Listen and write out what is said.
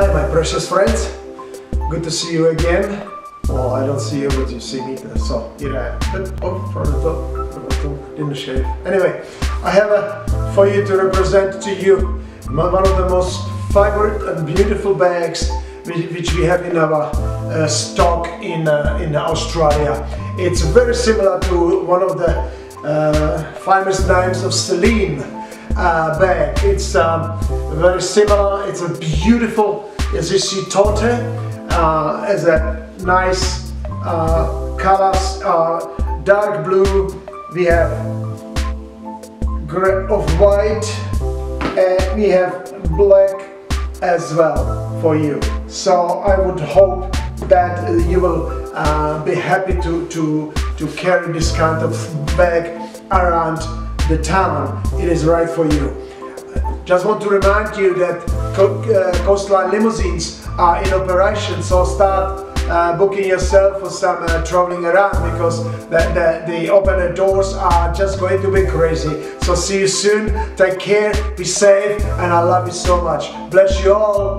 Hi my precious friends, good to see you again. Well, I don't see you, but you see me, so here I am. But, oh, from the top, from the top, didn't shave. Anyway, I have a, for you to represent to you one of the most favorite and beautiful bags which we have in our uh, stock in, uh, in Australia. It's very similar to one of the uh, famous names of Celine uh, bag. It's um, very similar, it's a beautiful, as you see, Tote, uh, as a nice uh, colors, uh, dark blue, we have of white, and we have black as well for you. So I would hope that you will uh, be happy to, to, to carry this kind of bag around the town. It is right for you. Just want to remind you that Coastline Limousines are in operation, so start uh, booking yourself for some uh, traveling around because the, the, the open doors are just going to be crazy. So see you soon, take care, be safe, and I love you so much. Bless you all.